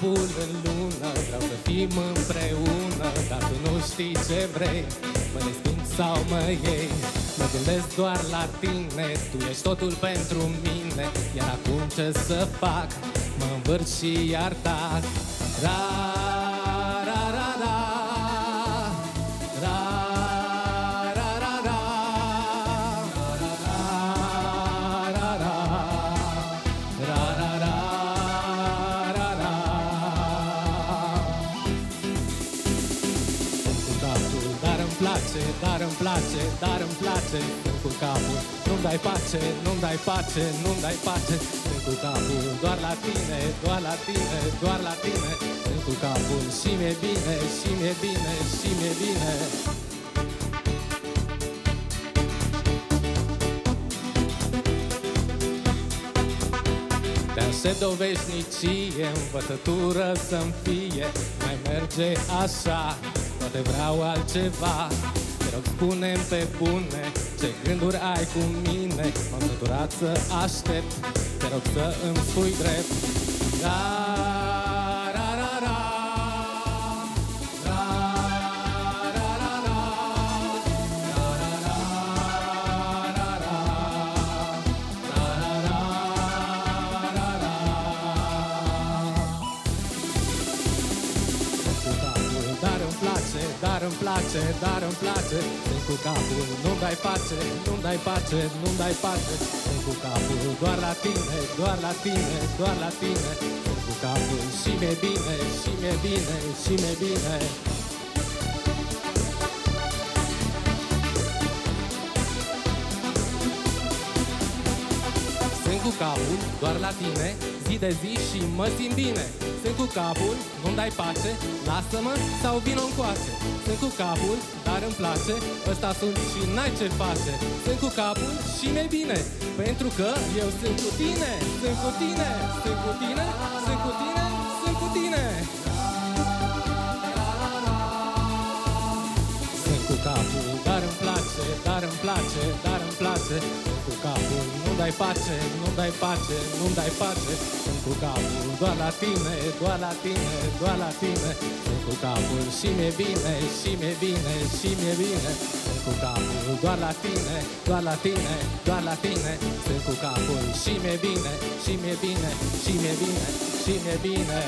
capul în lună Vreau să fim împreună Dar tu nu știi ce vrei Mă resping sau mă iei. Mă gândesc doar la tine Tu ești totul pentru mine Iar acum ce să fac? Mă învârt și iar tac ra, place, dar îmi place, dar îmi place. Sunt cu capul, nu-mi dai pace, nu-mi dai pace, nu-mi dai pace. Sunt cu capul, doar la tine, doar la tine, doar la tine. Sunt cu capul și mi-e bine, și mi-e bine, și mi-e bine. Te aștept o veșnicie, învățătură să-mi fie. Mai merge așa, poate vreau altceva. Te rog spune pe bune, ce gânduri ai cu mine? M-am săturat să aștept, te rog să îmi spui drept. Ra, place, dar îmi place, dar îmi place. Sunt cu capul, nu-mi dai pace, nu-mi dai pace, nu-mi dai pace. Sunt cu capul doar la tine, doar la tine, doar la tine. Sunt cu capul și mi-e bine, și mi-e bine, și mi-e bine cu capul doar la tine Zi de zi și mă simt bine. Sunt cu capul, nu-mi dai pace Lasă-mă sau vino încoace Sunt cu capul, dar îmi place Ăsta sunt și n-ai ce face. Sunt cu capul și mi-e bine Pentru că eu sunt cu tine Sunt cu tine, sunt cu tine Sunt cu tine, dai pace, nu dai pace, nu dai pace. Sunt cu capul, doar la tine, doar la tine, doar la tine. Sunt cu capul și mi-e bine, și mi-e bine, și mi-e bine. Sunt cu capul, doar la tine, doar la tine, doar la tine. Sunt cu capul și mi-e bine, și mi-e bine, și mi-e bine, și mi-e bine